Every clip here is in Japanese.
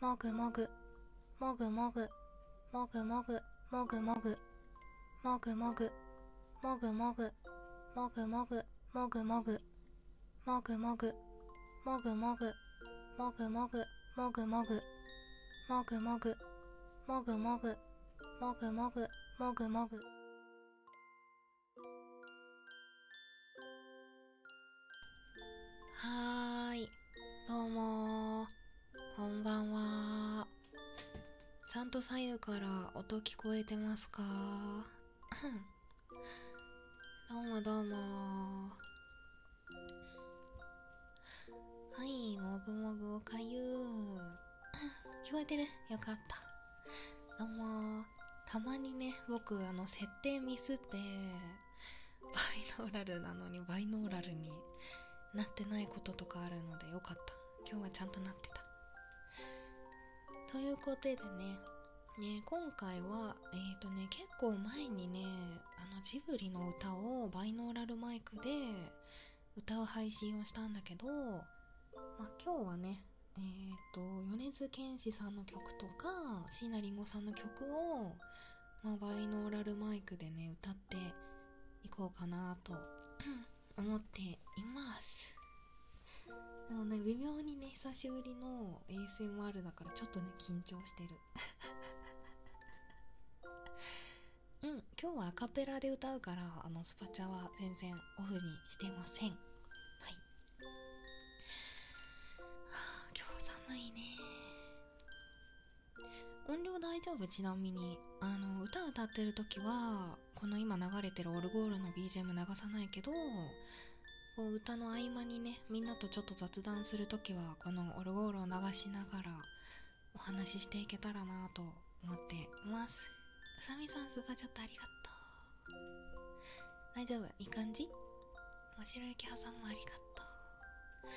もぐもぐ。もぐもぐ。もぐもぐ。もぐもぐ。もぐもぐ。もぐもぐ。もぐもぐ。もぐもぐ。もぐもぐ。もぐもぐ。もぐもぐ。もぐもぐ。もぐもぐ。もぐもぐ。もぐもぐ。もぐもぐ。はーい。どうもこんばんは。ちゃんと左右から音聞こえてますか？どうもどうも。はいもぐもぐおかゆ。聞こえてる？よかった。どうも。たまにね僕あの設定ミスってバイノーラルなのにバイノーラルになってないこととかあるのでよかった。今日はちゃんとなってた。ということでねね今回はえ、ー、とね結構前にねあのジブリの歌をバイノーラルマイクで歌う配信をしたんだけど、まあ、今日はねえっ、ー、と米津玄師さんの曲とか椎名林檎さんの曲を、まあ、バイノーラルマイクでね歌っていこうかなと思っています。でもね微妙にね久しぶりの ASMR だからちょっとね緊張してる。うん今日はアカペラで歌うからあのスパチャは全然オフにしていません。はい、はあ、今日寒いね。音量大丈夫？ちなみに。あの歌歌ってる時はこの今流れてるオルゴールの BGM 流さないけどこう歌の合間にねみんなとちょっと雑談する時はこのオルゴールを流しながらお話ししていけたらなと思ってます。うさみさんスーパーチャットありがとう。大丈夫？いい感じ？面白いキャさんもありがとう。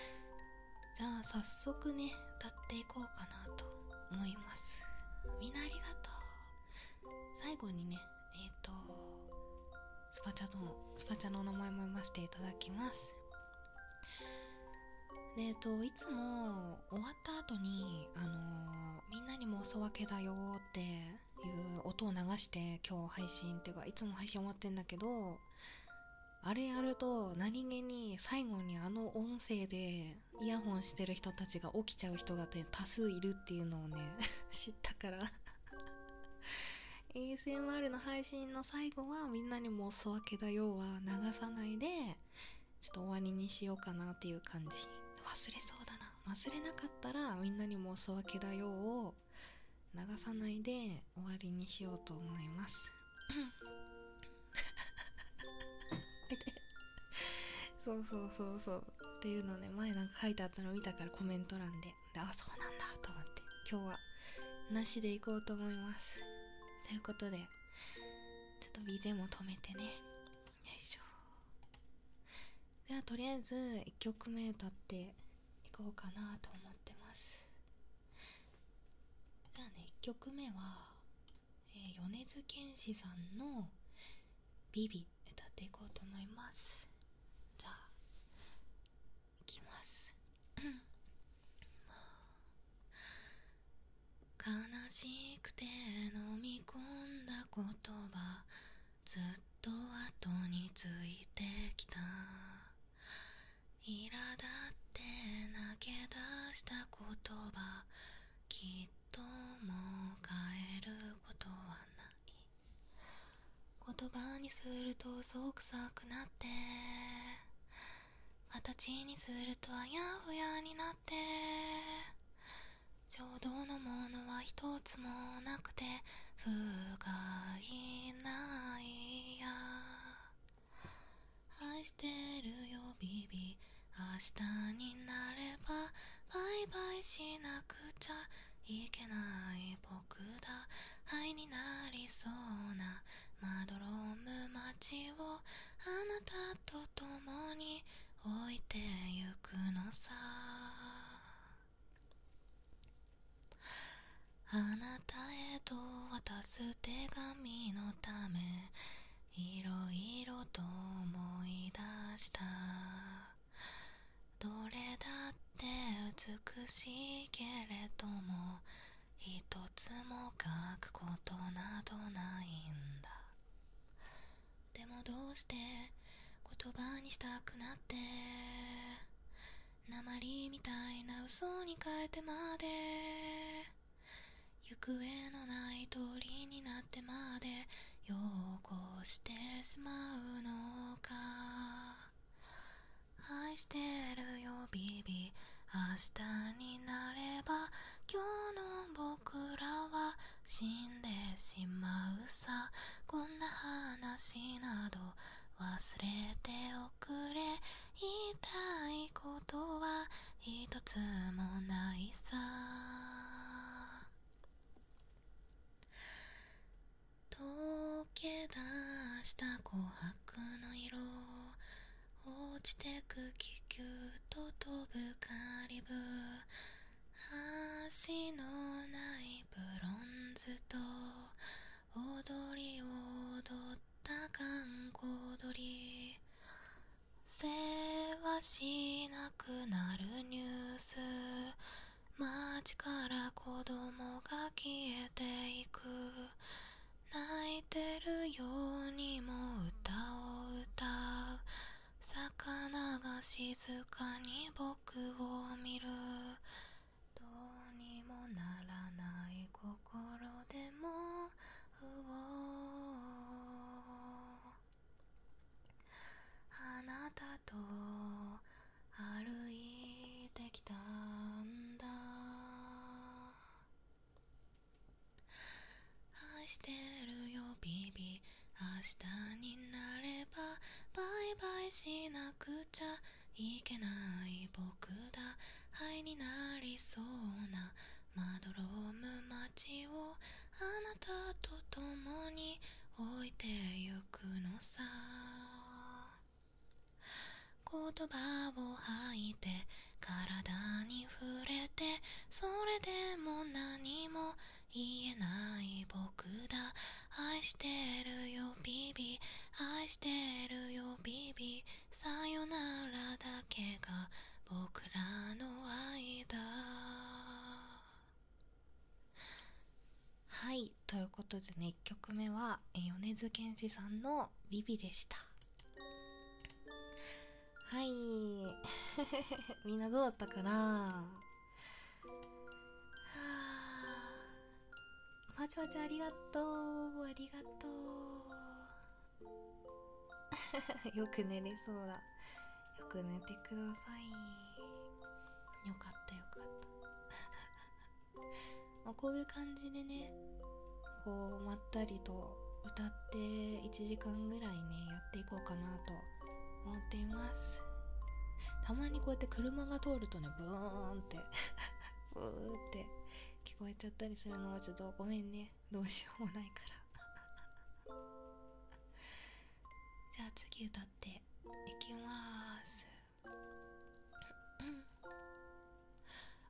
じゃあ早速ね歌っていこうかなと思います。みんなありがとう。最後にねえっ、ー、とスパチャのスパチャのお名前も読ませていただきます。でえっといつも終わった後にあの、みんなにもお裾分けだよっていう音を流して今日配信っていうかいつも配信終わってんだけどあれやると何気に最後にあの音声でイヤホンしてる人たちが起きちゃう人が、ね、多数いるっていうのをね 知ったから。ASMR の配信の最後はみんなにもお裾分けだよは流さないでちょっと終わりにしようかなっていう感じ。忘れそうだな。忘れなかったらみんなにもお裾分けだよを流さないで終わりにしようと思います。そうそうそうそう。っていうのね前なんか書いてあったの見たからコメント欄で。であそうなんだと思って。今日はなしでいこうと思います。ということでちょっと BGM を止めてね。よいしょ。ではとりあえず1曲目歌っていこうかなと思ってます。じゃあね1曲目は、えー、米津玄師さんの「ビビ」歌っていこうと思います。じゃあいきます。悲しくて飲み込んだ言葉ずっと後についてきた。苛だって泣け出した言葉きっともう変えることはない。言葉にすると嘘く臭くなって形にするとあやふやになってちょうどのものは一つもなくて不甲斐ないや。愛してるよビビ。明日になればバイバイしなくちゃいけない僕だ。灰になりそうなまどろむ街をあなたと共に置いてゆくのさ。あなたへと渡す手紙のためいろいろと思い出した。どれだって美しいけれども一つも書くことなどないんだ。でもどうして言葉にしたくなって鉛みたいな嘘に変えてまで行方のない通りになってまで擁護してしまうのか。愛してるよビビ。明日になれば今日の僕らは死んでしまうさ。こんな話など忘れておくれ。言いたいことは一つもないさ。溶け出した琥珀の色落ちてく気球と飛ぶカリブ。足のないブロンズと踊りを踊った観光鳥世話しなくなるニュース。街から子供が消えていく。泣いてるようにも歌を歌う。魚が静かに僕を見る。どうにもならない心でも。うおあなたと歩いてきたんだ愛してるよビビ。明日になればバイバイしなくちゃいけない僕だ。灰になりそうなまどろむ街をあなたと共に置いてゆくのさ。言葉を吐いて体に触ー米津玄師さんの「ビビ」でした。はい。みんなどうだったかな？はあパチパチありがとう。ありがとう。よく寝れそうだ。よく寝てください。よかったよかった。まあこういう感じでねこうまったりと歌って1時間ぐらいねやっていこうかなと思っています。たまにこうやって車が通るとねブーンって ブーって聞こえちゃったりするのはちょっとごめんね。どうしようもないから。じゃあ次歌っていきます。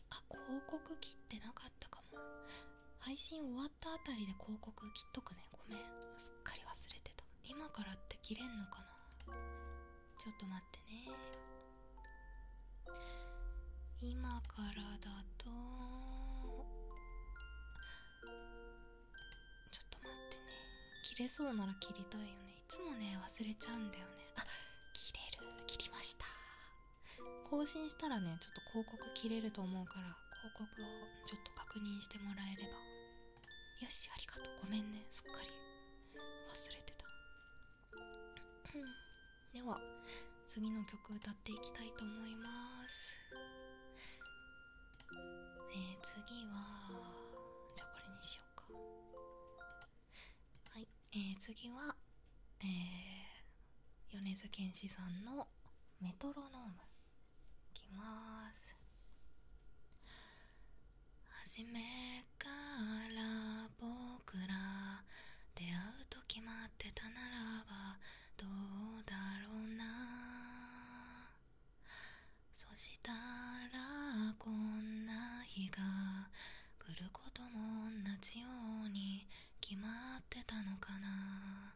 あ広告切ってなかったかも。配信終わったあたりで広告切っとくね。めんすっかり忘れてた。今からって切れんのかな？ちょっと待ってね。今からだとちょっと待ってね。切れそうなら切りたいよね。いつもね忘れちゃうんだよね。あ切れる。切りました。更新したらねちょっと広告切れると思うから広告をちょっと確認してもらえれば。よしありがとう。ごめんね。すっかり。忘れてた。では次の曲歌っていきたいと思います。えー、次はじゃあこれにしようか。はい。えー、次はえー、米津玄師さんのメトロノーム。いきます。初めから僕ら出会うと決まってたならばどうだろうな。そしたらこんな日が来ることも同じように決まってたのかな。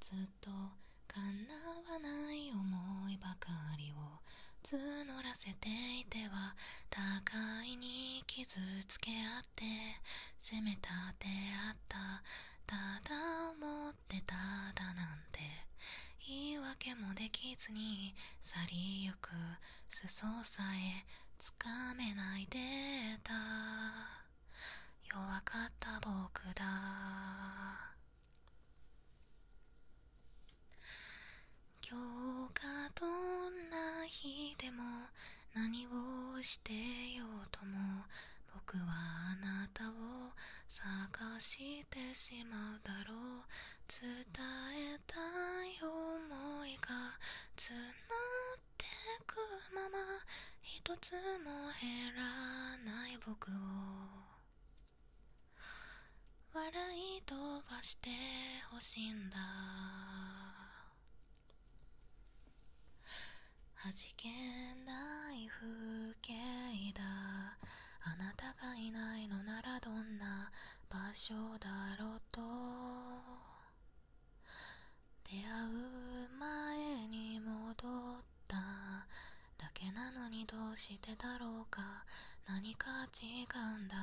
ずっと叶わない思いばかりを募らせていては互いに傷つけ合って責めたてあったただ思ってただなんて言い訳もできずに去りゆく裾さえつかめないでた弱かった僕だ。今日がどんな日でも何をしてようとも僕はあなたを探してしまうだろう伝えたい思いが募ってくまま一つも減らない僕を。笑い飛ばしてほしいんだ。弾けない風景だ。あなたがいないのならどんな場所だろうと。出会う前に戻っただけなのにどうしてだろうか。何か違うんだ。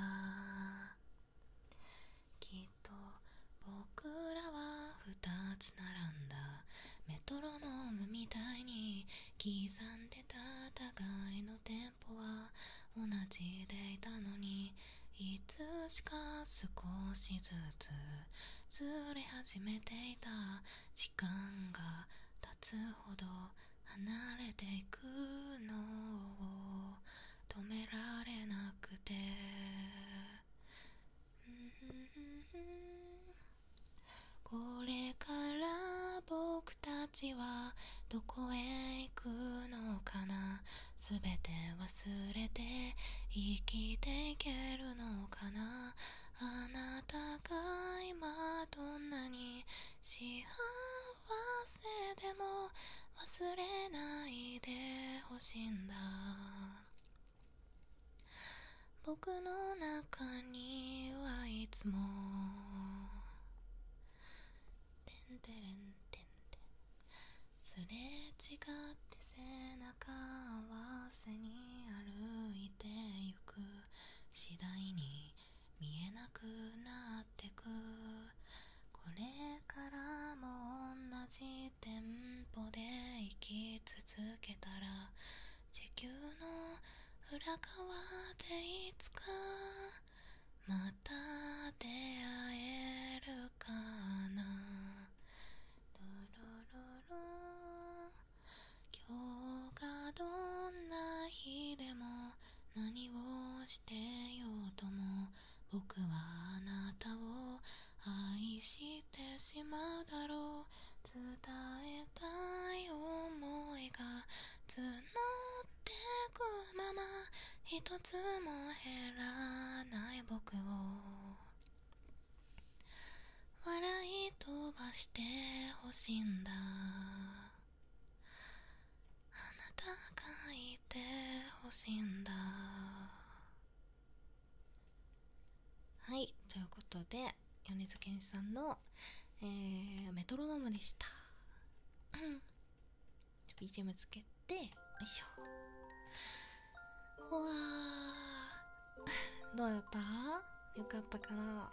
きっと僕らは二つ並んだ。メトロノームみたいに刻んでた互いのテンポは同じでいたのにいつしか少しずつずれ始めていた。時間が経つほど離れていくのを止められなくて。これから僕たちはどこへ行くのかな。すべて忘れて生きていけるのかな？あなたが今どんなに幸せでも忘れないでほしいんだ。僕の中にはいつも。てんてれんてんてん。すれ違って背中合わせに歩いてゆく次第に見えなくなってく。これからも同じテンポで生き続けたら地球の裏側でいつかまた出会えるかな。ドロロロ。今日がどんな日でも何をしてようとも僕はあなたを愛してしまうだろう。伝えたい思いが募ってくまま一つも減らない。僕を笑い飛ばしてほしいんだあなたがいてほしいんだ。はいということで米津玄師さんの、えー、メトロノームでした。BGM つけてよいしょ。うわー。どうだった？よかったかな？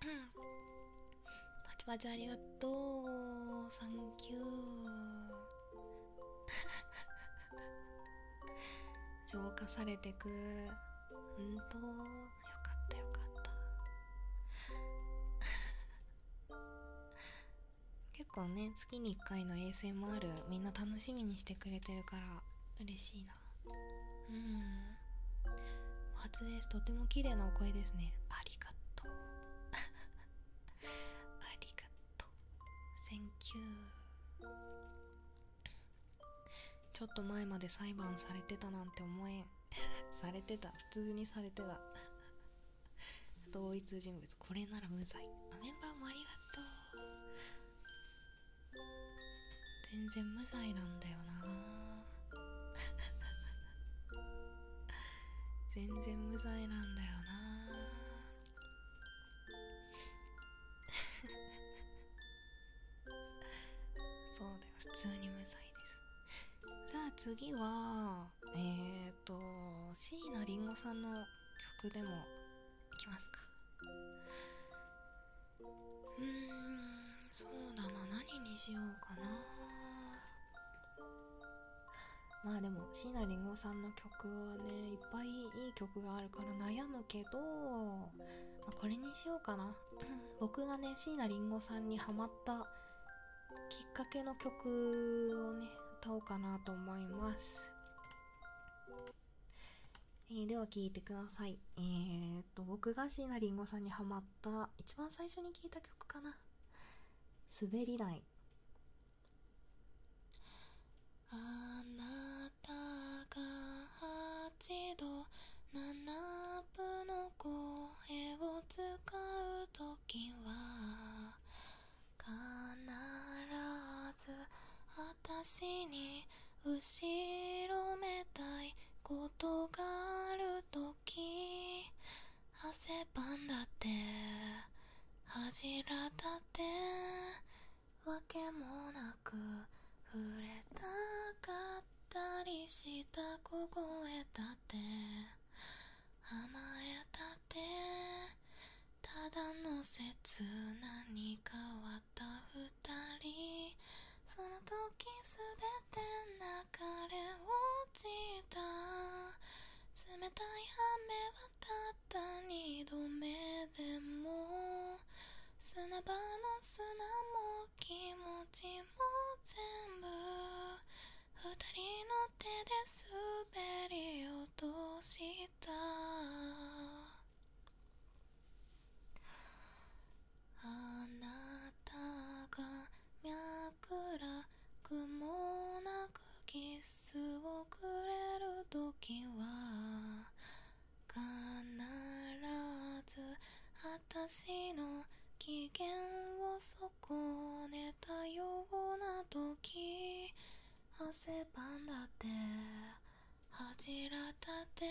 パチパチありがとう。サンキュー。浄化されてく。うんとよかったよかった。結構ね月に1回の ASMR みんな楽しみにしてくれてるから嬉しいな。うん。初です。とても綺麗なお声ですね。ありがとう。ありがとう。Thank you ちょっと前まで裁判されてたなんて思えん。されてた。普通にされてた。同一人物。これなら無罪。あメンバーもありがとう。全然無罪なんだよな。全然無罪なんだよな。そうだよ。普通に無罪。次はえーと椎名林檎さんの曲でもいきますか。うんそうだな何にしようかな。まあでも椎名林檎さんの曲はねいっぱいいい曲があるから悩むけど、まあ、これにしようかな。僕がね椎名林檎さんにハマったきっかけの曲をね歌おうかなと思いますえー、では聴いてください。えー、っと、僕が椎名林檎さんにハマった一番最初に聴いた曲かな。滑り台。あなたが八度七分の声を使うときは必ず私に後ろめたいことがあるとき汗ばんだって恥じらだってわけもなく触れたかったりした小声だって甘えたってただの切なに変わった二人。その時すべて流れ落ちた。冷たい雨はたった二度目でも。砂場の砂も気持ちも全部。二人の手で滑り落とした。あなたが脈絡もなくキスをくれるときは必ず私の機嫌を損ねたようなとき汗ばんだって恥じらたって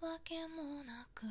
わけもなく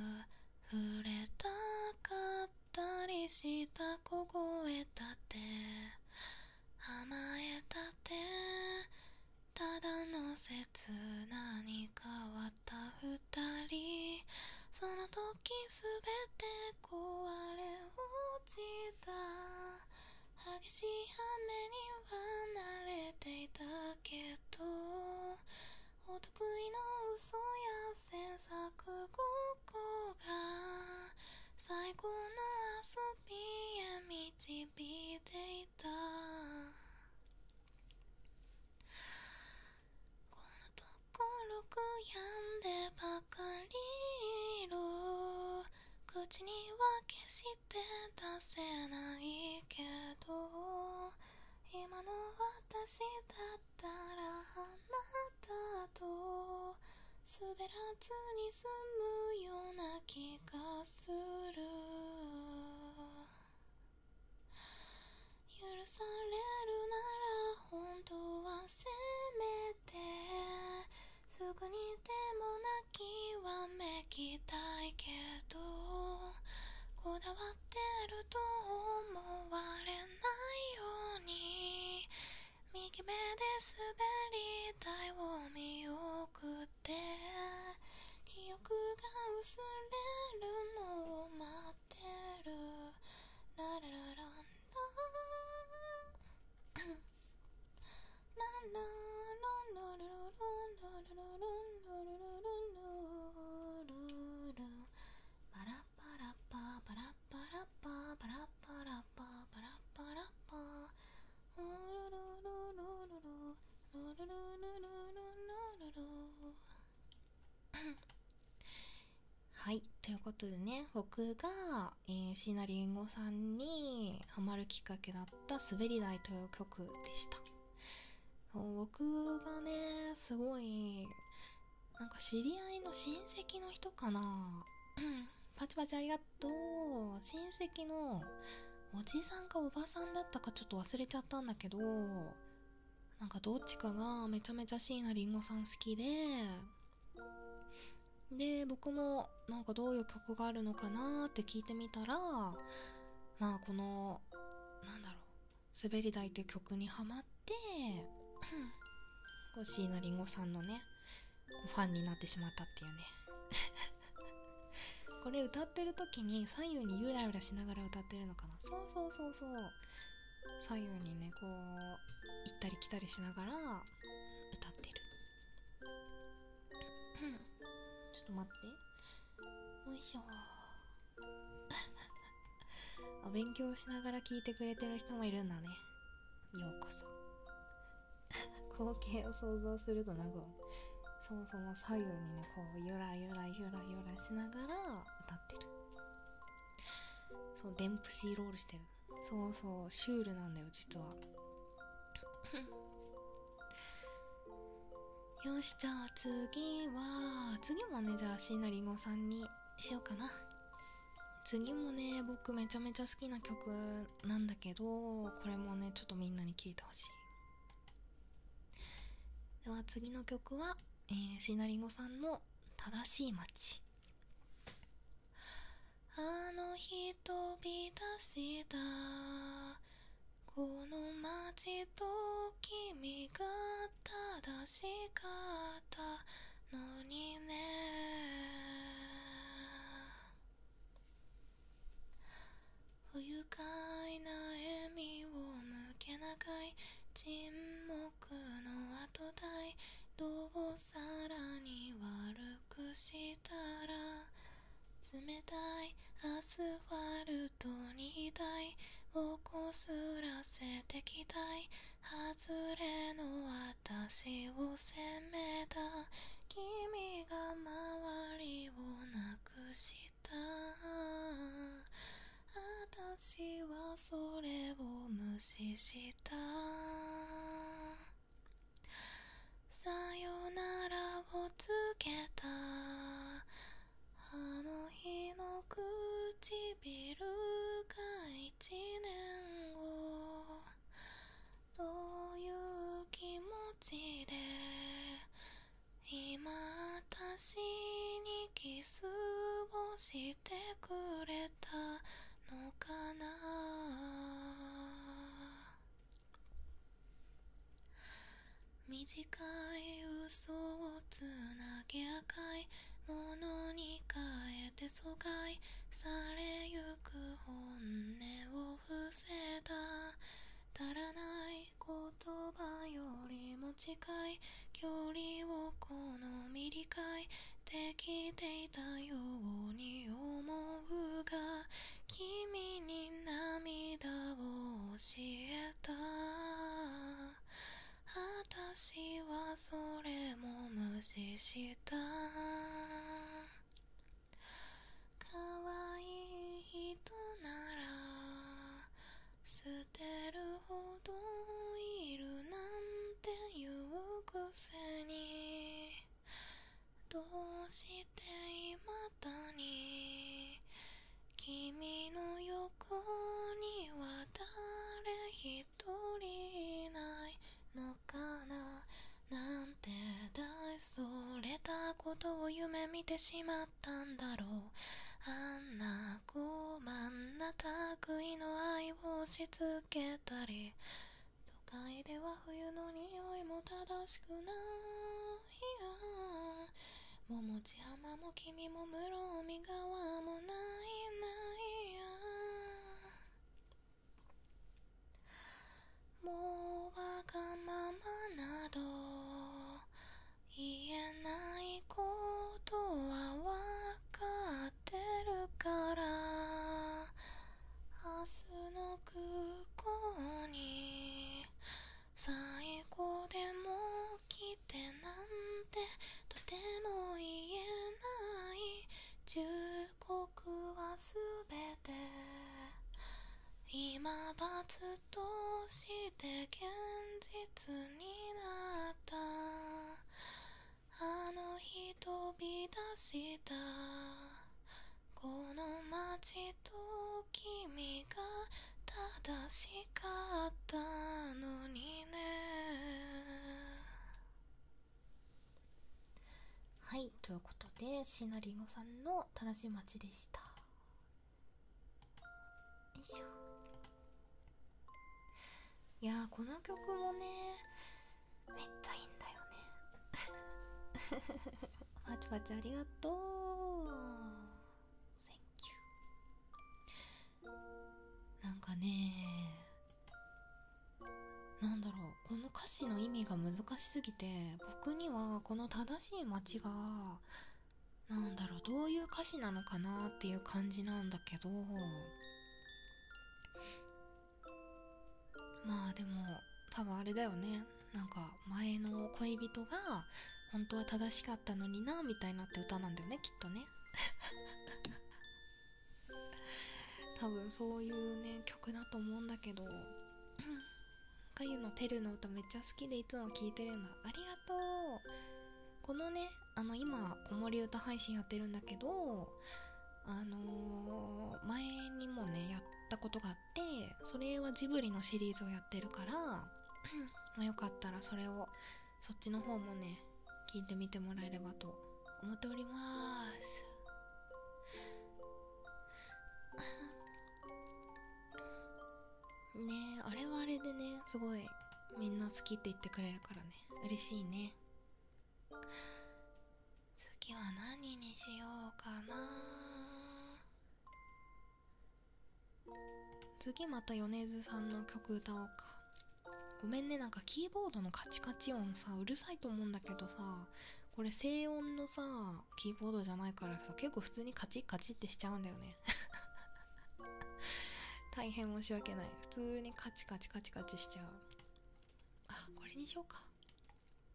ことでね僕が、えー、椎名林檎さんにハマるきっかけだった「滑り台」という曲でした。僕がねすごいなんか知り合いの親戚の人かな。パチパチありがとう。親戚のおじさんかおばさんだったかちょっと忘れちゃったんだけどなんかどっちかがめちゃめちゃ椎名林檎さん好きでで僕もなんかどういう曲があるのかなって聞いてみたらまあこのなんだろう「滑り台」っていう曲にハマってこう椎名林檎さんのねこうファンになってしまったっていうね。これ歌ってる時に左右にゆらゆらしながら歌ってるのかな。そうそうそうそう。左右にねこう行ったり来たりしながら歌ってる。ょっと待って。よいしょ。お 勉強しながら聞いてくれてる人もいるんだね。ようこそ。光景を想像するとなごそうそう左右にねこうゆらゆらゆらゆらしながら歌ってる。そうデンプシーロールしてる。そうそうシュールなんだよ実は。よしじゃあ次は次もねじゃあ椎名林檎さんにしようかな。次もね僕めちゃめちゃ好きな曲なんだけどこれもねちょっとみんなに聴いてほしい。では次の曲は、えー、椎名林檎さんの「正しい街」あの日飛び出したこの街と君が正しかったのにね。不愉快。無視て阻害されゆく本音を伏せた足らない言葉よりも近い距離をこの身理解できていたように思うが君に涙を教えた。私はそれも無視した。てしまったんだろう。あんな傲慢な類の愛を押し付けたり。都会では冬の匂いも正しくないや。桃地浜も君も無になった。あの日飛び出した。この街と君が正しかったのにね。はいということでシナリンゴさんの正しい街でした。よいしょ。いやこの曲もねパチパチありがとう Thank you なんかねなんだろう。この歌詞の意味が難しすぎて僕にはこの正しい街がなんだろうどういう歌詞なのかなっていう感じなんだけどまあでも多分あれだよね。なんか前の恋人が本当は正しかったのになみたいなって歌なんだよねきっとね。多分そういうね曲だと思うんだけど。かゆのてるの歌めっちゃ好きでいつも聴いてるんだありがとう。このねあの今子守歌配信やってるんだけどあのー、前にもねやったことがあってそれはジブリのシリーズをやってるから まあよかったらそれをそっちの方もね聞いてみてもらえればと思っております。ねあれはあれでねすごいみんな好きって言ってくれるからね。嬉しいね。次は何にしようかな。次また米津さんの曲歌おうか。ごめんねなんかキーボードのカチカチ音さうるさいと思うんだけどさこれ静音のさキーボードじゃないからさ結構普通にカチッカチってしちゃうんだよね。大変申し訳ない。普通にカチカチカチカチしちゃう。あこれにしようか。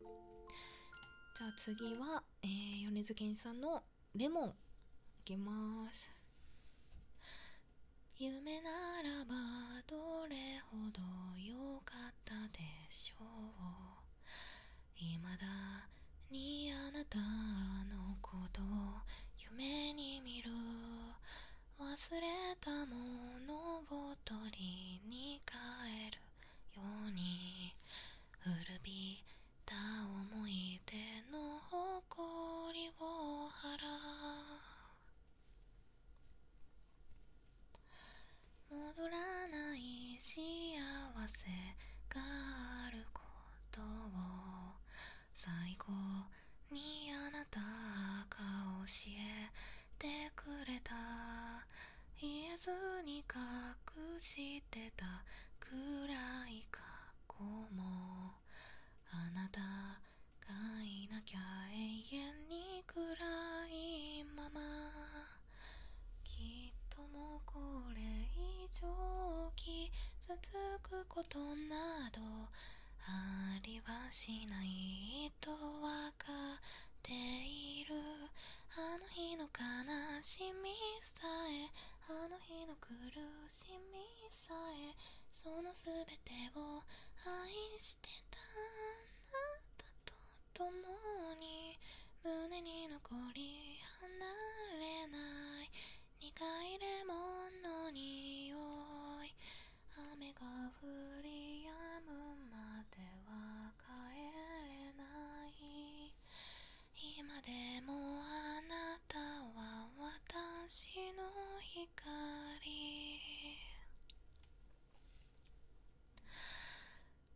じゃあ次は、えー、米津玄師さんの「レモン」いきます。夢ならばどれほど良かったでしょう。未だにあなたのこと夢に見る忘れたものを取りに帰るように古びた思い出の誇りを払う戻らない幸せがあることを最後にあなたが教えてくれた。言えずに隠してた暗い過去も。あなたがいなきゃ永遠に暗いまま。きっともうこれ以上傷つくことなどありはしないとわかっている。あの日の悲しみさえあの日の苦しみさえその全てを愛してたあなたと共に胸に残り離れない。苦いレモンの匂い。雨が降り止むまでは帰れない。今でもあなたは私の光。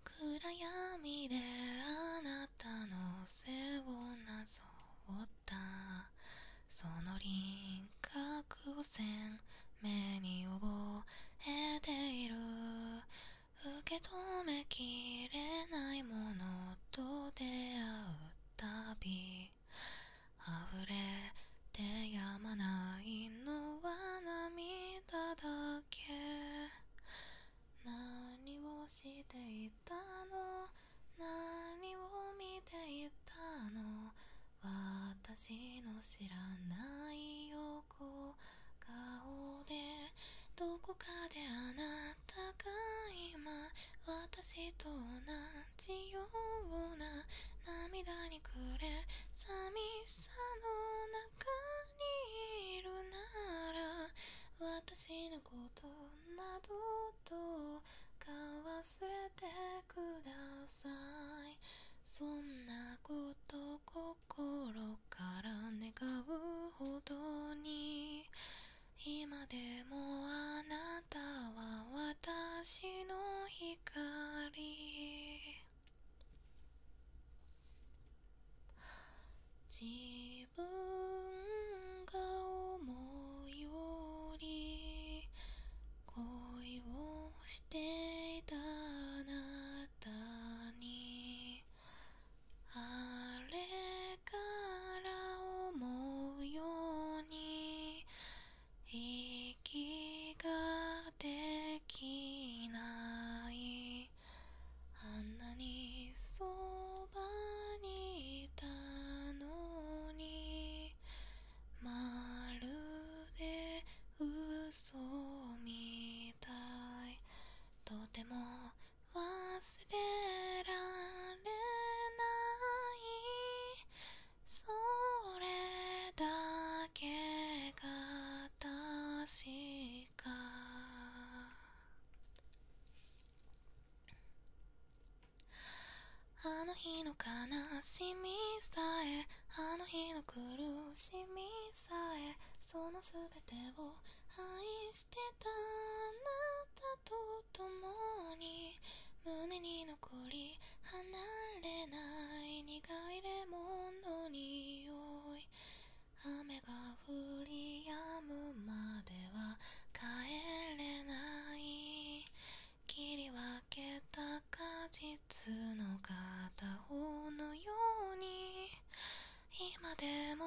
暗闇であなたの背をなぞった。その輪郭を鮮明に覚えている受け止めきれないものと出会うたび溢れてやまないのは涙だけ何をしていたの？何を見ていたの？私の知らない横顔でどこかであなたが今私と同じような涙にくれの悲しみさえあの日の苦しみさえその全て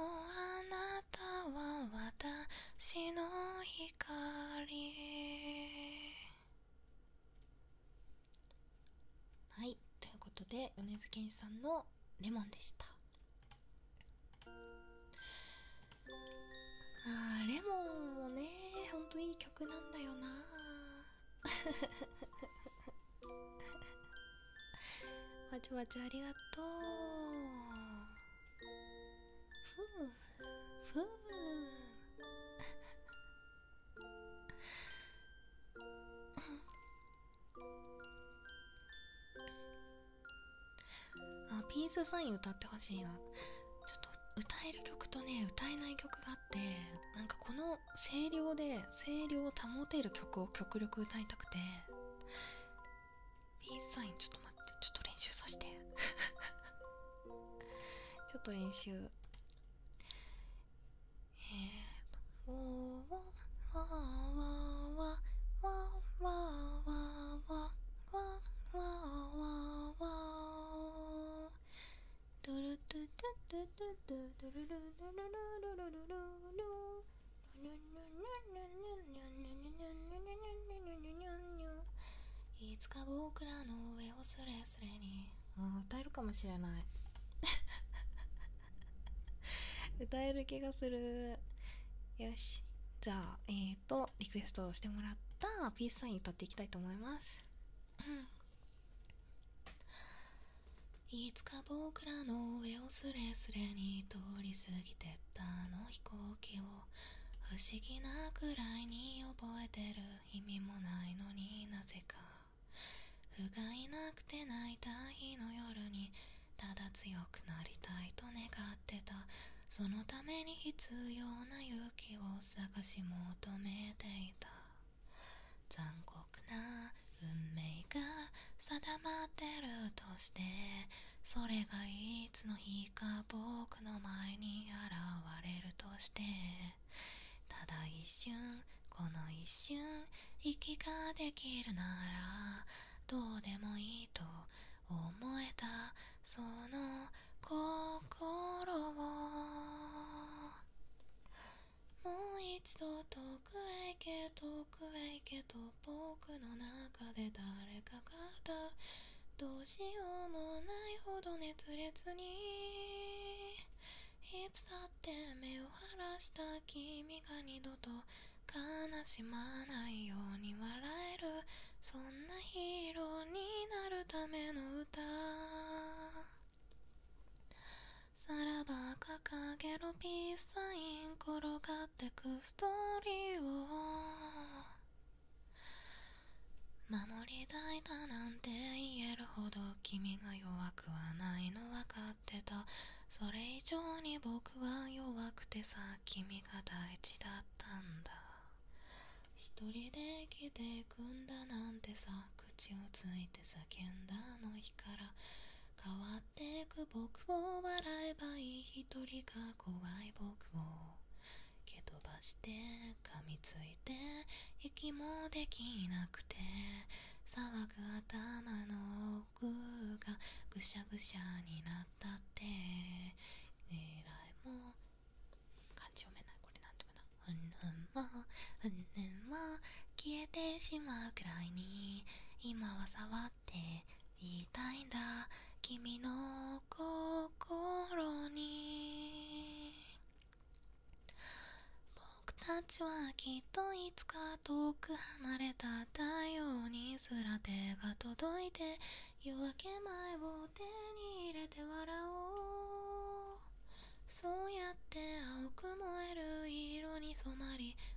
あなたは私の光。はいということで米津玄師さんの「レモン」でした。あーレモンもねほんといい曲なんだよな。わちわちありがとう。ふうふう。あピースサイン歌ってほしいな。ちょっと歌える曲とね歌えない曲があってなんかこの声量で声量を保てる曲を極力歌いたくて。ピースサインちょっと待ってちょっと練習させて。ちょっと練習。わーわーわーわーわーわーわーわーわーわーわードゥルドゥドゥドゥドゥドゥルルルルルルルルルルいつか僕らの上をスレスレに。あ歌えるかもしれない。歌える気がするよし。じゃあえっ、ー、とリクエストしてもらったピースサイン歌っていきたいと思います。いつか僕らの上をスレスレに通り過ぎてったあの飛行機を不思議なくらいに覚えてる意味もないのになぜか。不甲斐なくて泣いた日の夜にただ強くなりたいと願ってた。そのために必要な勇し求めていた。残酷な運命が定まってるとしてそれがいつの日か僕の前に現れるとしてただ一瞬この一瞬息ができるならどうでもいいと思えたその心を。もう一度遠くへ行け遠くへ行けと僕の中で誰かが歌うどうしようもないほど熱烈にいつだって目を晴らした君が二度と悲しまないように笑えるそんなヒーローになるための歌さらば掲げろピースサイン転がってくストーリーを。守りたいだなんて言えるほど君が弱くはないの分かってた。それ以上に僕は弱くてさ君が大事だったんだ。一人で生きていくんだなんてさ口をついて叫んだあの日から。変わっていく僕を笑えばいい一人が怖い僕を蹴飛ばして噛みついて息もできなくて騒ぐ頭の奥がぐしゃぐしゃになったって。狙いも漢字読めない。これなんて読めないふんふん。もふんふん。も消えてしまうくらいに今は触って言いたいんだ。君の心に。僕たちはきっといつか遠く離れた太陽にすら手が届いて夜明け前を手に入れて笑おう。そうやって青く燃える色に染まり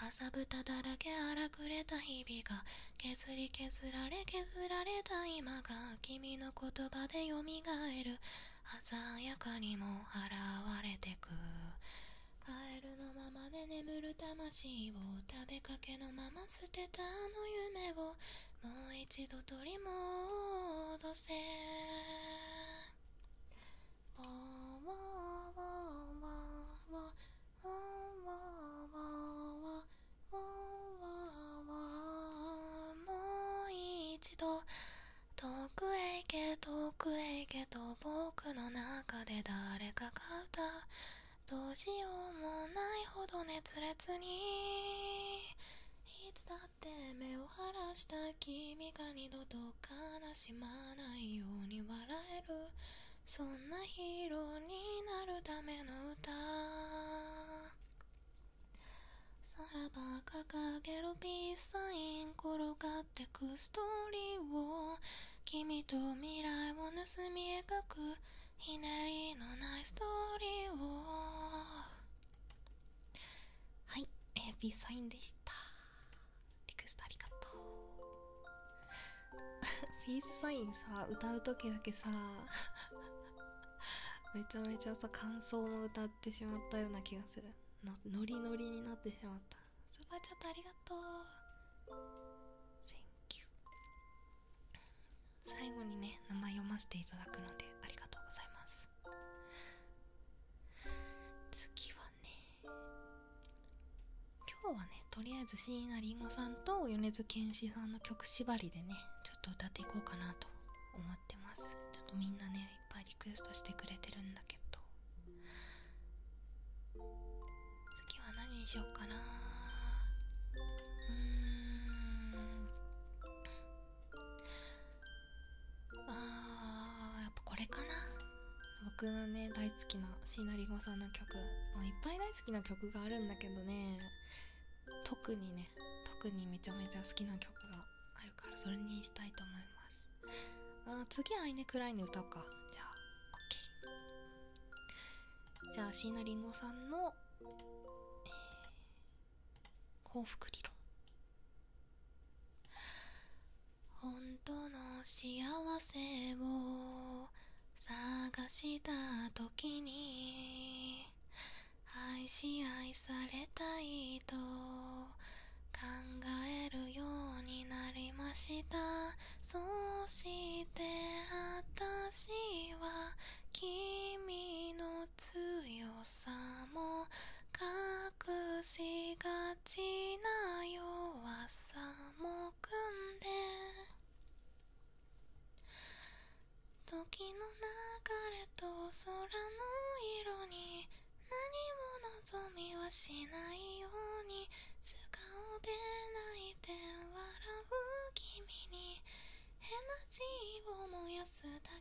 かさぶただらけ荒くれた日々が削り削られ削られた今が君の言葉でよみがえる。鮮やかにも現れてく。カエルのままで眠る魂を食べかけのまま捨てたあの夢を。もう一度取り戻せ。わーわーわーわーわーわーわーわーわーわーわ。ーもう一度遠くへ行け遠くへ行けと僕の中で誰かが歌うどうしようもないほど熱烈にいつだって目を晴らした君が二度と悲しまないように笑えるそんなヒーローになるための歌。さらば掲げるピースサイン転がってくストーリーを君と未来を盗み描くひねりのないストーリーを。はい、えー、ピースサインでした。リクエストありがとう。ピースサインさ歌う時だけさめちゃめちゃさ間奏も歌ってしまったような気がする。のノリノリになってしまった。スーパーチャットありがとう。Thank you. 最後にね名前読ませていただくのでありがとうございます。次はね今日はねとりあえず椎名林檎さんと米津玄師さんの曲縛りでねちょっと歌っていこうかなと思ってます。ちょっとみんなねいっぱいリクエストしてくれてるんだけどにしようかな。うん。あーやっぱこれかな。僕がね大好きな椎名林檎さんの曲、いっぱい大好きな曲があるんだけどね。特にね特にめちゃめちゃ好きな曲があるからそれにしたいと思います。あ次はアイネクライネ歌おうか。じゃあ OK じゃあ椎名林檎さんの、幸福理論。本当の幸せを探した時に愛し愛されたいと考えるようになりました。そうして私は君の強さも隠しがちな弱さも組んで時の流れと空の色に何も望みはしないように素顔で泣いて笑う君にエナジーを燃やすだ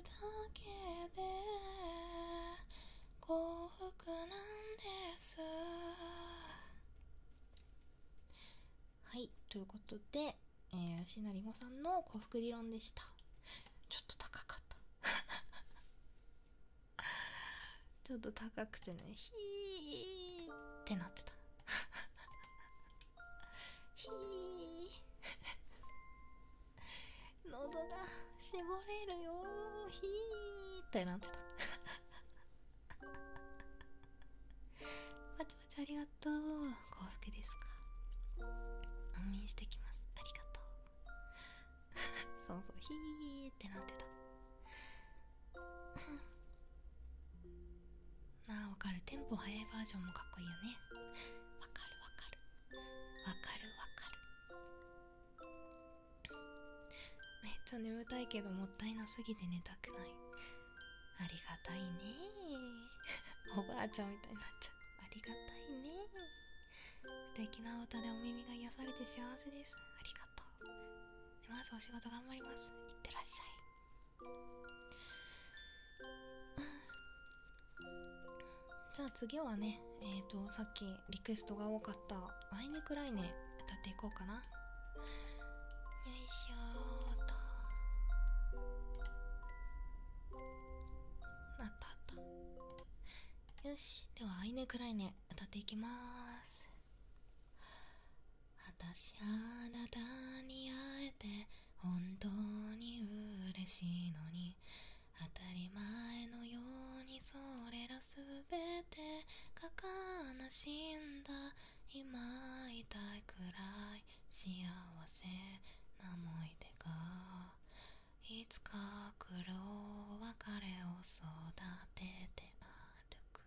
だけで幸福なんです。はいということで、えー、シナリゴさんの幸福理論でした。ちょっと高かった。ちょっと高くてねひー。が絞れるよヒーってなってた。パチパチありがとう。幸福ですか。安眠してきます。ありがとう。そうそうヒーってなってた。なあわかる。テンポ速いバージョンもかっこいいよね。ちゃ眠たいけどもったいなすぎて寝たくない。ありがたいね。おばあちゃんみたいになっちゃう。ありがたいね。素敵な歌でお耳が癒されて幸せです。ありがとう。まずお仕事頑張ります。いってらっしゃい。じゃあ次はねえっ、ー、とさっきリクエストが多かった「あいにくらいね」歌っていこうかな。よいしょ。よしでは「あいねくらいね」歌っていきます私あなたに会えて本当に嬉しいのに当たり前のようにそれらすべてが悲しんだ今痛いくらい幸せな思い出が。いつか来る別れを育てて歩く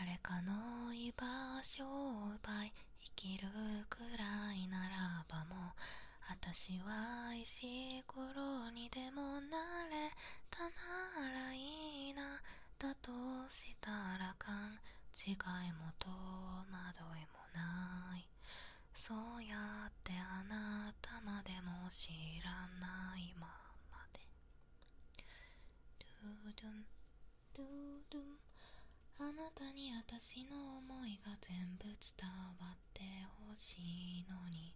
誰かの居場所を奪い生きるくらいならばもう私は石ころにでもなれたならいいなだとしたら勘違いも戸惑いもない。そうやってあなたまでも知らないままでドゥドゥンドゥドゥンあなたに私の思いが全部伝わってほしいのに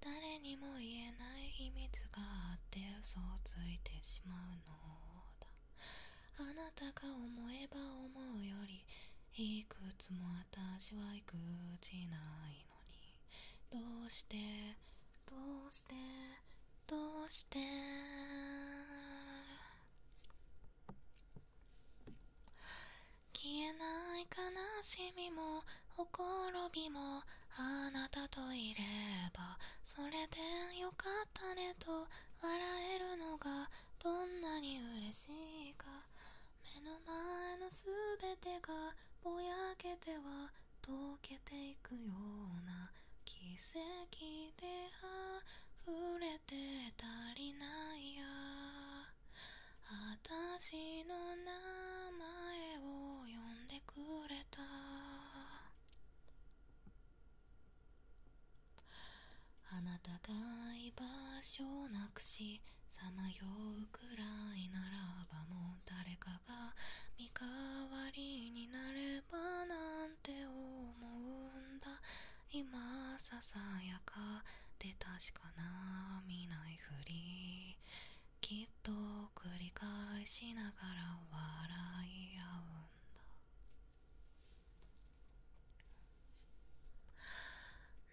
誰にも言えない秘密があって嘘をついてしまうのだ。あなたが思えば思うよりいくつも私は口ないのに。どうしてどうしてどうして？消えない悲しみもほころびもあなたといればそれでよかったねと笑えるのがどんなに嬉しいか。目の前のすべてがぼやけては溶けていくような奇跡で溢れて足りないや。私の名前を呼んでくれた。あなたが居場所なくしさまようくらいならばもう誰かが身代わりになればなんて思うんだ。今ささやかで確かな見ないふり。きっと繰り返しながら笑い合う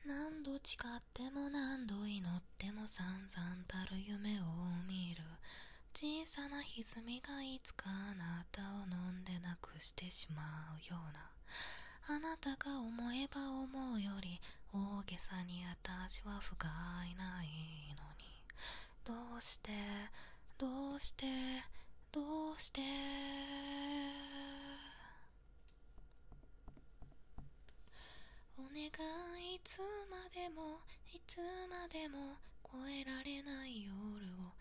何度誓っても何度祈っても散々たる夢を見る。小さな歪みがいつかあなたを飲んでなくしてしまうような。あなたが思えば思うより大げさに私は不甲斐ないのに。どうしてどうしてどうして？お願いいつまでもいつまでも越えられない夜を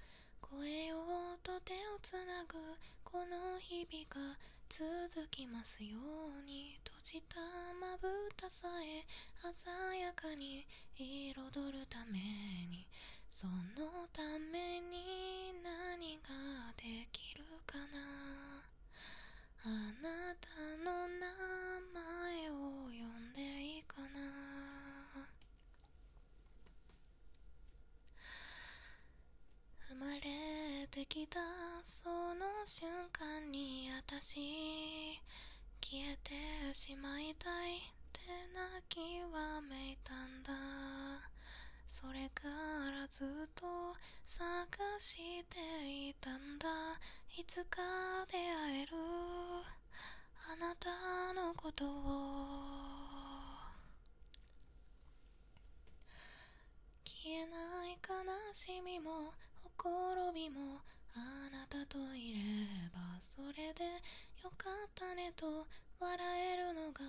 越えようと手をつなぐこの日々が続きますように閉じたまぶたさえ鮮やかに彩るためにそのために何ができるかな。あなたの名前を呼んでいいかな生まれてきたその瞬間に私消えてしまいたいって泣きわめいたんだ。それからずっと探していたんだ。いつか出会える。あなたのことを。消えない悲しみもほころびもあなたといればそれでよかったねと笑えるのが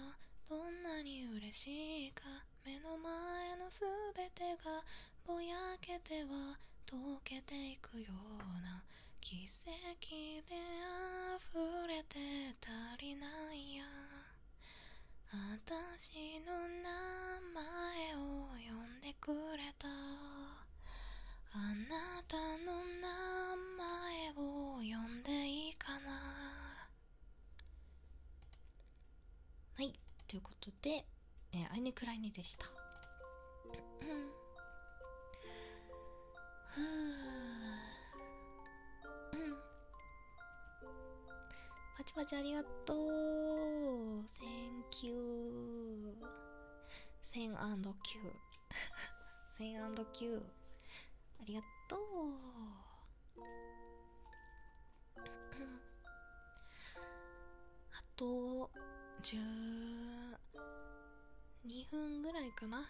どんなに嬉しいか目の前のすべてがぼやけては溶けていくような奇跡で溢れて足りないや。私の名前を呼んでくれた。あなたの名前を呼んでいいかな？はいということで「えー、アイネクライネ」でした。うん。パチパチありがとう。Thank you 1000&9 1000&9 ありがとう。あと12分ぐらいかな。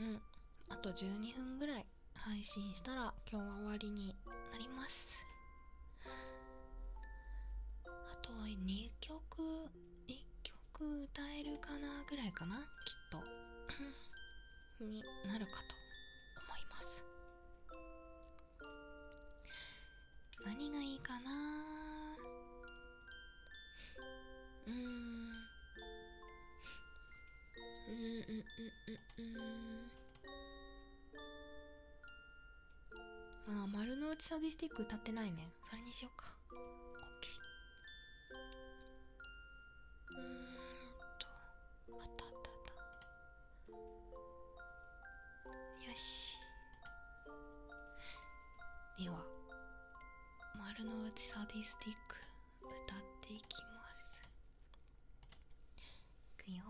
うん。あと12分ぐらい配信したら今日は終わりになります。あと2曲1曲歌えるかなぐらいかなきっと。になるかと。何がいいかな？うーん。うんうんうんうんうん。ああ丸の内サディスティック歌ってないね。それにしようか。OK うーんとあったあったあった。よし。丸の内サディスティック歌っていきます。いくよ。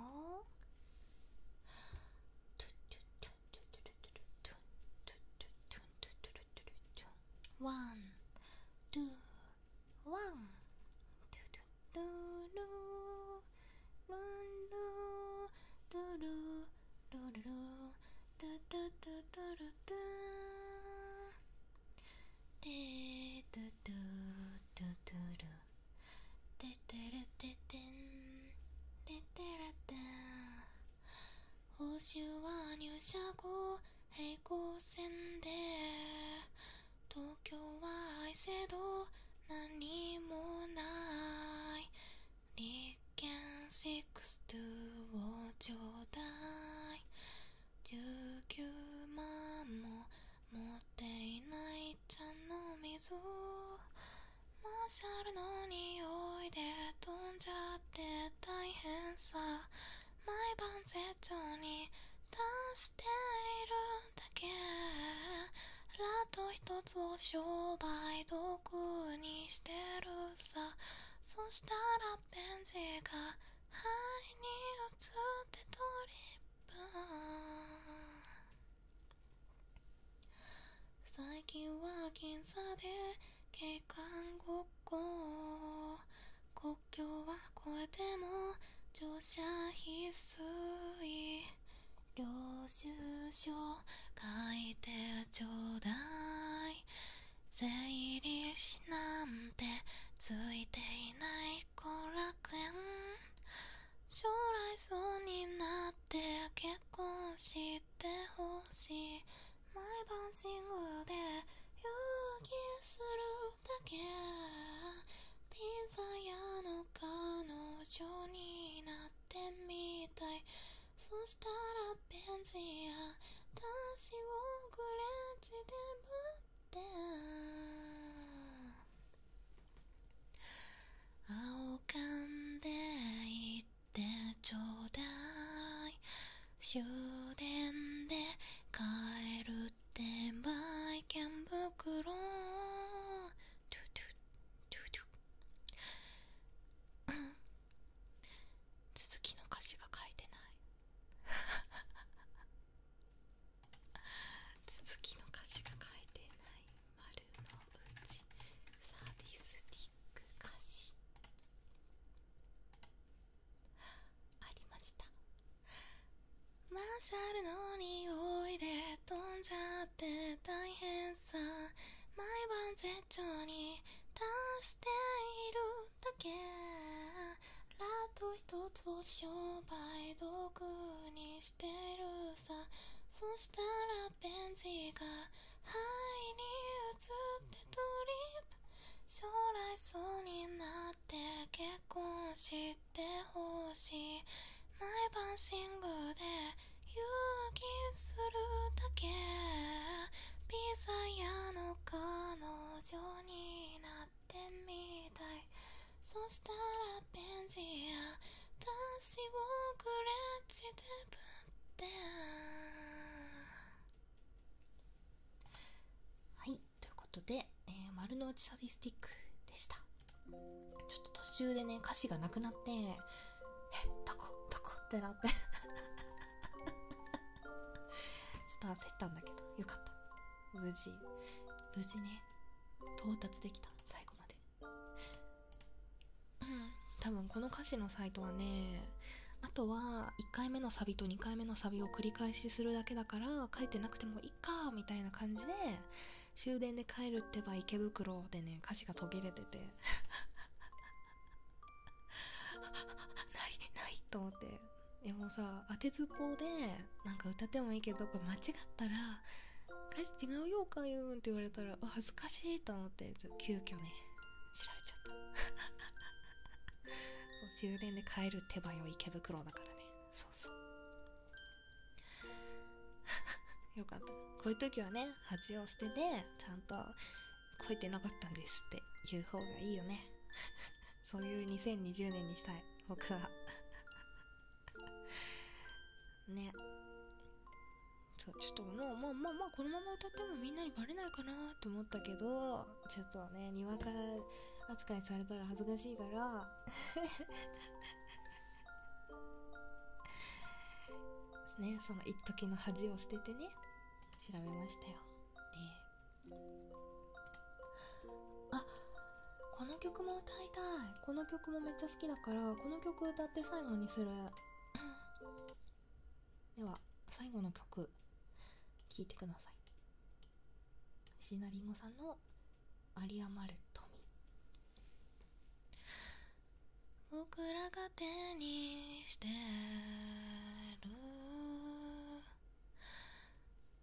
ワン、ツー、ワン、トゥトゥトゥルルルルトゥルルルルトゥトゥトゥトゥルトゥトゥトゥトゥトゥル。テテレテテンテテレテン報酬は入社後平行線で。東京は愛せど何もない。マーシャルの匂いで飛んじゃって大変さ。毎晩絶頂に出しているだけ。ラと一つを商売道具にしてるさ。そしたら終電で帰るってバイケン袋トゥトゥトゥトゥ続きの歌詞が書いてない続きの歌詞が書いてない丸の内サディスティック歌詞ありましたマーシャルの匂いで飛んじゃって大変さ毎晩絶頂に出しているだけ。ラット一つを商売道具にしてるさ。そしたらベンチが肺に移ってトリップ。将来そうになって結婚してほしい。毎晩シけピザ屋の彼女になってみたい。そしたらベンチや私をグレッチでぶって。はい。ということで、えー丸の内サディスティックでした。ちょっと途中でね歌詞がなくなってえどこどこ？ってなって。と焦ったんだけどよかった。無事無事ね到達できた。最後まで。うん。多分この歌詞のサイトはねあとは1回目のサビと2回目のサビを繰り返しするだけだから書いてなくてもいいかみたいな感じで終電で帰るってば池袋でね歌詞が途切れてて。ないないと思って。でもさ当てずっぽうでなんか歌ってもいいけどこれ間違ったら歌詞違うよかゆんって言われたらあ恥ずかしいと思って急遽ね調べちゃった。終電で帰る手早い池袋だからね。そうそう。よかった。こういう時はね恥を捨ててちゃんとこえてなかったんですって言う方がいいよね。そういう2020年にしたい。僕は。そうちょっともうまあまあまあこのまま歌ってもみんなにバレないかなと思ったけどちょっとねにわか扱いされたら恥ずかしいから。ねその一時の恥を捨ててね調べましたよ。ええあこの曲も歌いたい。この曲もめっちゃ好きだからこの曲歌って最後にする。では最後の曲。聴いてください。椎名林檎さんの「有り余る富」僕らが手にしてる。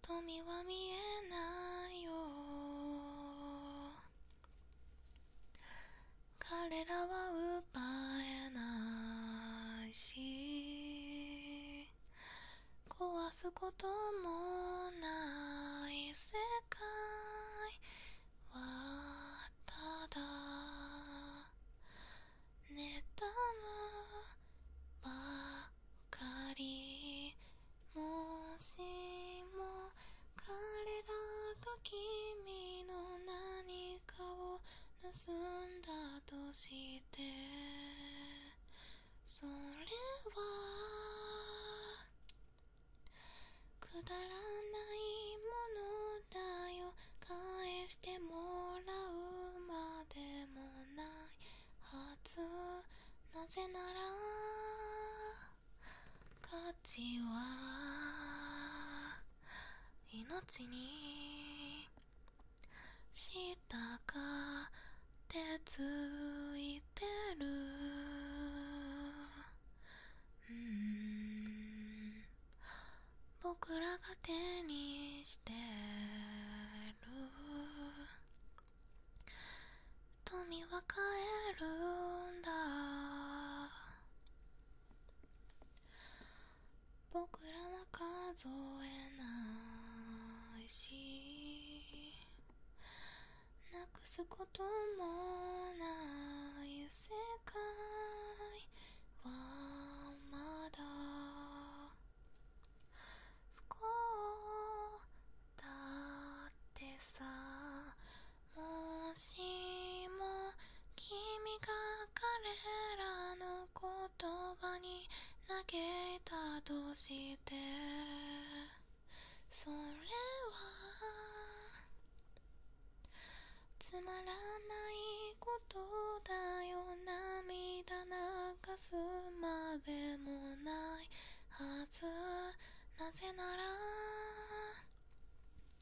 富は見えないよ。彼らは奪えないし。壊すこともない世界はただ妬むばかりもしも彼らが君の何かを盗んだとしてそれはくだらないものだよ。返してもらうまでもないはず。なぜなら価値は命に従ってついてる。が手にしてる富は買えるんだ僕らは数えないしなくすこともつまらないことだよ涙流すまでもないはず。なぜなら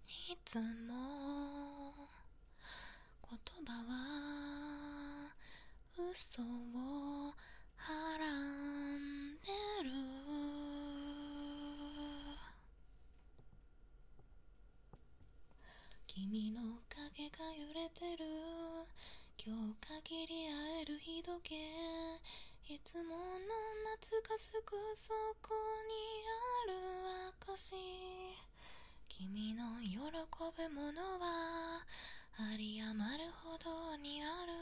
いつもすぐそこにある証君の喜ぶものは有り余るほどにある。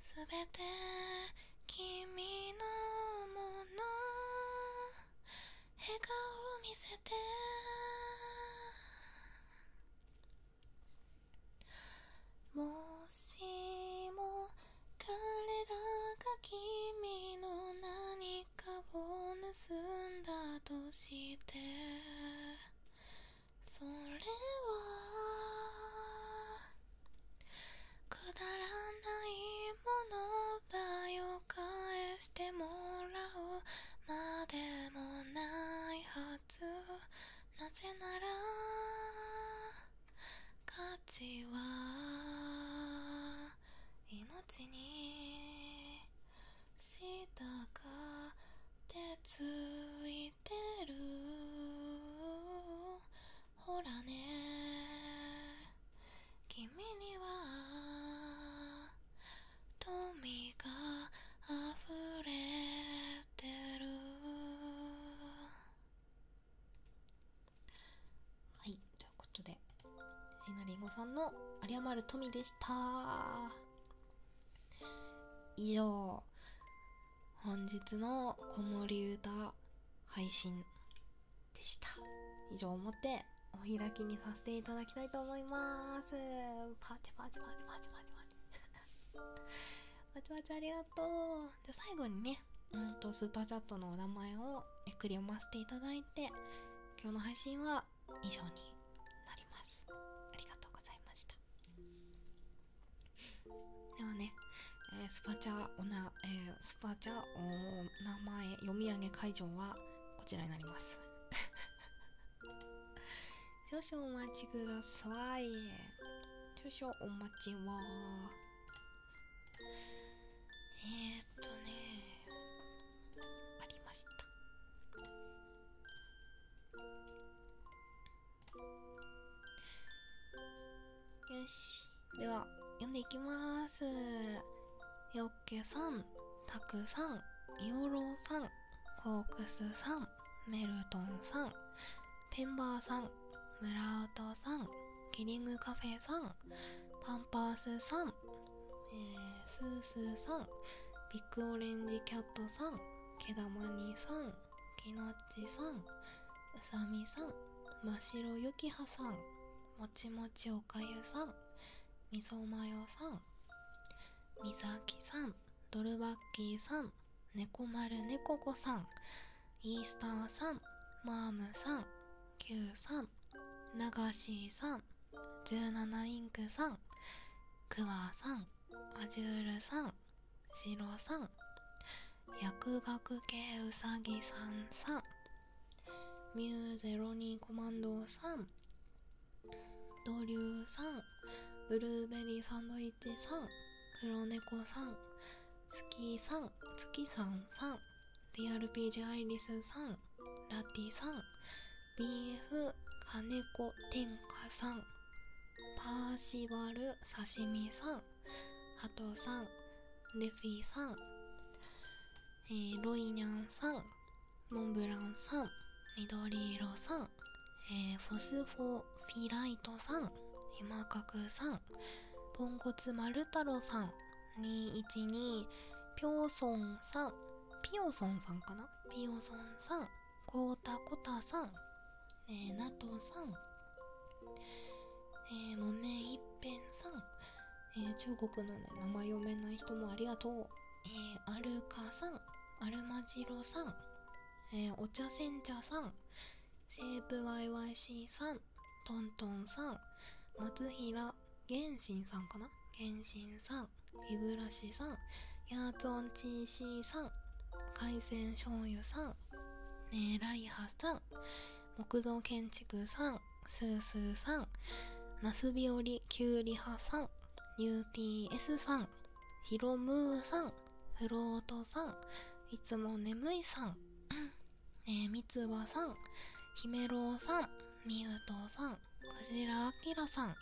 すべてだらある富でした。以上本日の子守歌配信でした。以上をもってお開きにさせていただきたいと思います。パチパチパチパチパチパチ。パチパチありがとう。じゃあ最後にねうんとスーパーチャットのお名前をえくり読ませていただいて今日の配信は以上にスパチャおな、えースパチャお名前読み上げ会場はこちらになります。少々お待ちください。少々お待ちは。えー、っとねありました。よし。では読んでいきます。よっけさんたくさんイオロさんコークスさんメルトンさんペンバーさんムラウトさんキリングカフェさんパンパースさん、えー、スースーさんビッグオレンジキャットさんけだまにさんきのっちさんうさみさんましろゆきはさんもちもちおかゆさんみそまよさんみさきさんドルバッキーさんねこまるねここさんイースターさんマームさん Q さんながしーさん17インクさんクワさんアジュールさんシロさん薬学系うさぎさんさんミューゼロニーコマンドさんドリューさんブルーベリーサンドイッチさん黒猫さんスキーさん月さんさんリアル PG アイリスさんラティさんビーフ金子天下さんパーシバル刺身さんハトさんレフィさん、えーロイニャンさんモンブランさん緑色さん、えーフォスフォフィライトさんひまかくさんポンコツ丸太郎さん212ぴょうそんさん。ピオソンさんかな？ピオソンさん。コータコタさん。えー、ナトさん。えー、木綿一辺さん、えー、中国のね名前読めない人もありがとう。えー、アルカさん。アルマジロさん。えー、お茶煎茶さん。セーブ YYC さん。トントンさん。松平原神さんかな？原神さん日暮さんヤーツォンチーシーさん海鮮醤油さんねえライハさん木造建築さんスースーさんナスビオリキュウリハさんニューティー S さんヒロムーさんフロートさんいつも眠いさんねえみつばさんひめろうさんみゆとさんくじらあきらさん。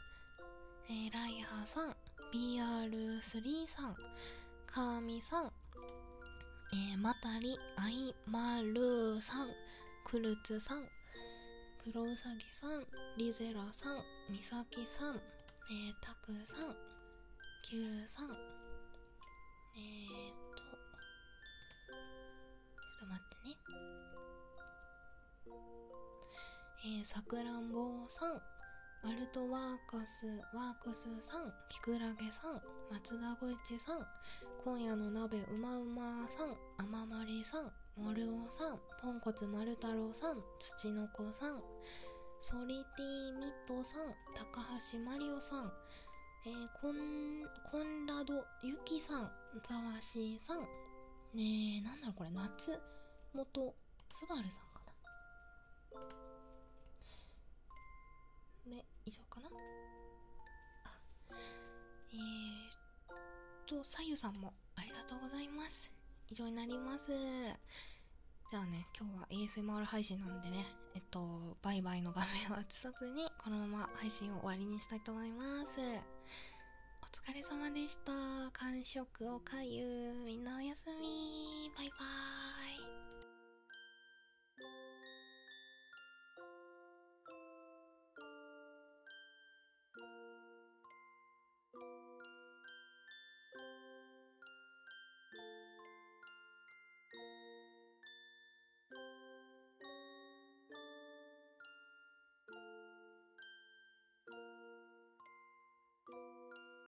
えー、ライハさん BR3 さんかーみさんえー、またりあいまるさんくるつさんくろうさぎさんリゼラさんみさきさんえー、たくさんきゅうさんえーとちょっと待ってね。えー、さくらんぼさんアルトワーカスワークスさんきくらげさん松田ごいちさん今夜の鍋うまうまさんあままりさんモルオさんポンコツ丸太郎さん土の子さんソリティミッドさん高橋マリオさんえー、コンコンラドユキさんザワシーさんねえなんだろうこれ夏元スバルさんかな。で以上かな？えー、っとさゆさんもありがとうございます。以上になります。じゃあね今日は ASMR 配信なんでねえっとバイバイの画面は映さずにこのまま配信を終わりにしたいと思います。お疲れ様でした。完食おかゆみんなおやすみ。バイバーイ。